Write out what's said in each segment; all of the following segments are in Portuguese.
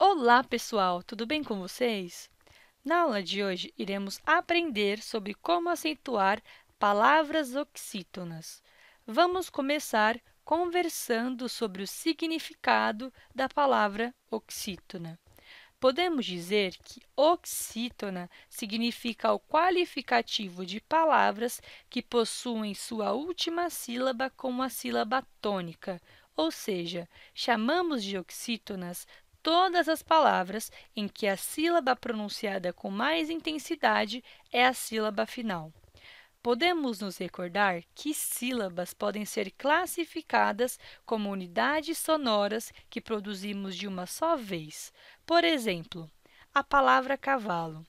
Olá, pessoal! Tudo bem com vocês? Na aula de hoje, iremos aprender sobre como acentuar palavras oxítonas. Vamos começar conversando sobre o significado da palavra oxítona. Podemos dizer que oxítona significa o qualificativo de palavras que possuem sua última sílaba com a sílaba tônica, ou seja, chamamos de oxítonas todas as palavras em que a sílaba pronunciada com mais intensidade é a sílaba final. Podemos nos recordar que sílabas podem ser classificadas como unidades sonoras que produzimos de uma só vez. Por exemplo, a palavra cavalo.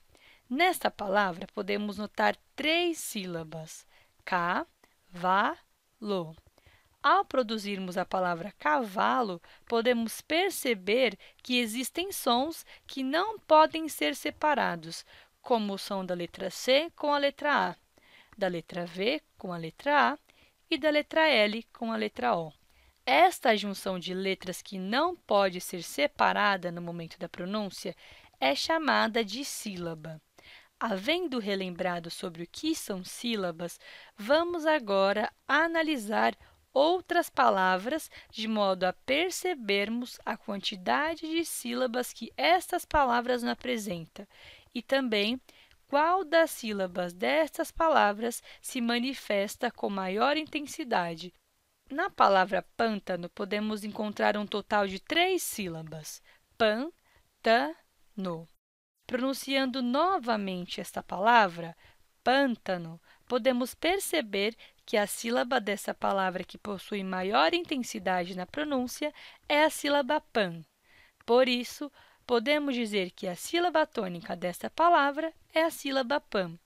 Nesta palavra, podemos notar três sílabas: ca, va, lo. Ao produzirmos a palavra cavalo, podemos perceber que existem sons que não podem ser separados, como o som da letra C com a letra A, da letra V com a letra A e da letra L com a letra O. Esta junção de letras que não pode ser separada no momento da pronúncia é chamada de sílaba. Havendo relembrado sobre o que são sílabas, vamos agora analisar outras palavras, de modo a percebermos a quantidade de sílabas que estas palavras nos apresentam e também qual das sílabas destas palavras se manifesta com maior intensidade. Na palavra pântano, podemos encontrar um total de três sílabas, pan, ta, no. Pronunciando novamente esta palavra, pântano, podemos perceber que a sílaba dessa palavra que possui maior intensidade na pronúncia é a sílaba pan. Por isso, podemos dizer que a sílaba tônica desta palavra é a sílaba pan.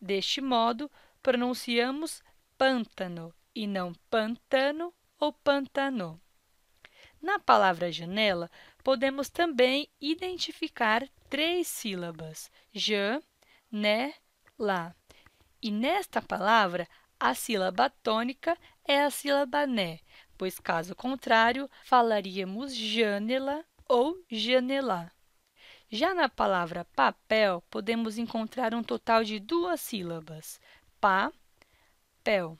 Deste modo, pronunciamos pântano e não pantano ou pantano. Na palavra janela, podemos também identificar três sílabas, j, né, lá. E nesta palavra, a sílaba tônica é a sílaba né, pois, caso contrário, falaríamos janela ou janelá. Já na palavra papel, podemos encontrar um total de duas sílabas, pa, pel.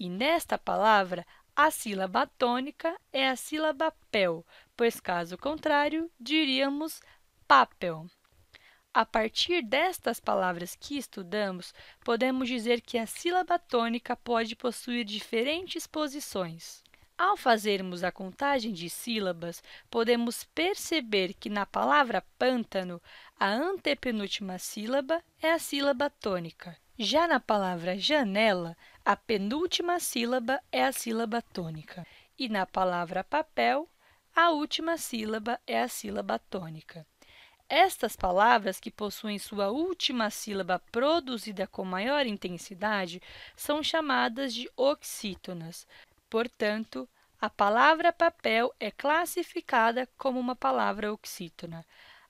E nesta palavra, a sílaba tônica é a sílaba pel, pois, caso contrário, diríamos papel. A partir destas palavras que estudamos, podemos dizer que a sílaba tônica pode possuir diferentes posições. Ao fazermos a contagem de sílabas, podemos perceber que na palavra pântano, a antepenúltima sílaba é a sílaba tônica. Já na palavra janela, a penúltima sílaba é a sílaba tônica. E na palavra papel, a última sílaba é a sílaba tônica. Estas palavras, que possuem sua última sílaba produzida com maior intensidade, são chamadas de oxítonas. Portanto, a palavra papel é classificada como uma palavra oxítona,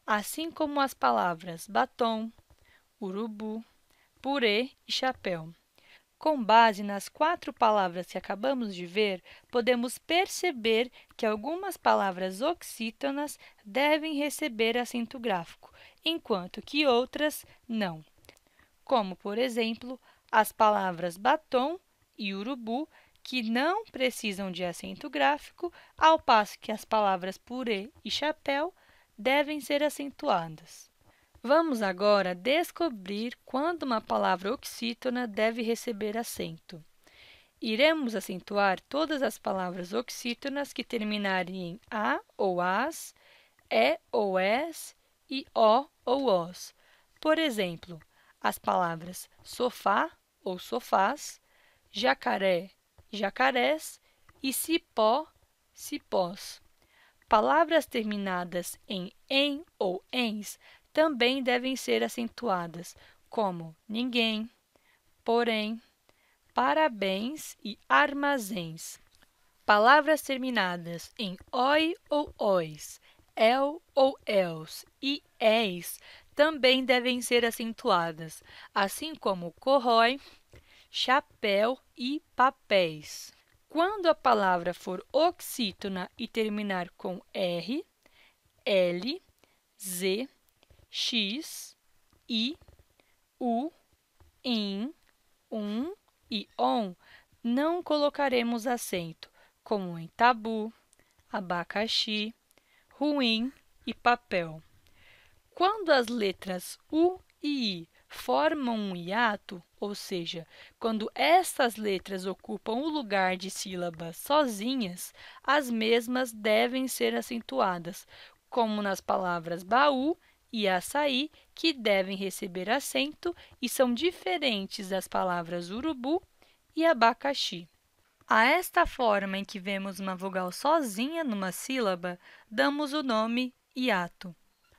assim como as palavras batom, urubu, purê e chapéu. Com base nas quatro palavras que acabamos de ver, podemos perceber que algumas palavras oxítonas devem receber acento gráfico, enquanto que outras não. Como, por exemplo, as palavras batom e urubu, que não precisam de acento gráfico, ao passo que as palavras purê e chapéu devem ser acentuadas. Vamos agora descobrir quando uma palavra oxítona deve receber acento. Iremos acentuar todas as palavras oxítonas que terminarem em a ou as, e ou es e o ou os. Por exemplo, as palavras sofá ou sofás, jacaré, jacarés e cipó, cipós. Palavras terminadas em em ou ens também devem ser acentuadas, como ninguém, porém, parabéns e armazéns. Palavras terminadas em oi ou ois, el ou els e és também devem ser acentuadas, assim como corrói, chapéu e papéis. Quando a palavra for oxítona e terminar com R, L, Z, X, I, U, IN, UM e ON, não colocaremos acento, como em tabu, abacaxi, ruim e papel. Quando as letras U e I formam um hiato, ou seja, quando estas letras ocupam o lugar de sílabas sozinhas, as mesmas devem ser acentuadas, como nas palavras baú e açaí, que devem receber acento e são diferentes das palavras urubu e abacaxi. A esta forma em que vemos uma vogal sozinha numa sílaba, damos o nome hiato.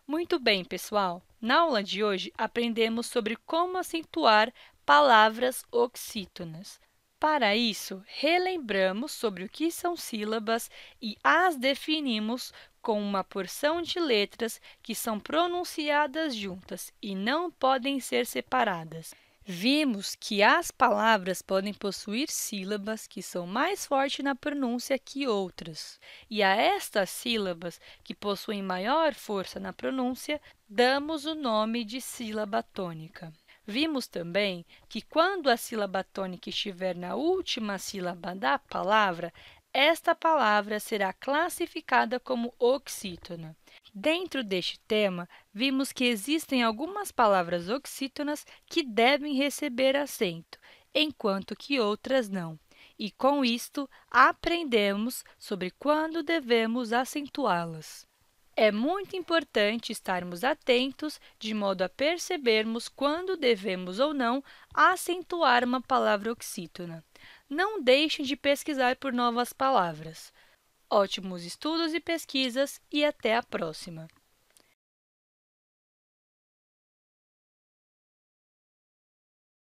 Muito bem, pessoal! Na aula de hoje, aprendemos sobre como acentuar palavras oxítonas. Para isso, relembramos sobre o que são sílabas e as definimos com uma porção de letras que são pronunciadas juntas e não podem ser separadas. Vimos que as palavras podem possuir sílabas que são mais fortes na pronúncia que outras, e a estas sílabas, que possuem maior força na pronúncia, damos o nome de sílaba tônica. Vimos também que quando a sílaba tônica estiver na última sílaba da palavra, esta palavra será classificada como oxítona. Dentro deste tema, vimos que existem algumas palavras oxítonas que devem receber acento, enquanto que outras não. E com isto, aprendemos sobre quando devemos acentuá-las. É muito importante estarmos atentos de modo a percebermos quando devemos ou não acentuar uma palavra oxítona. Não deixem de pesquisar por novas palavras. Ótimos estudos e pesquisas e até a próxima!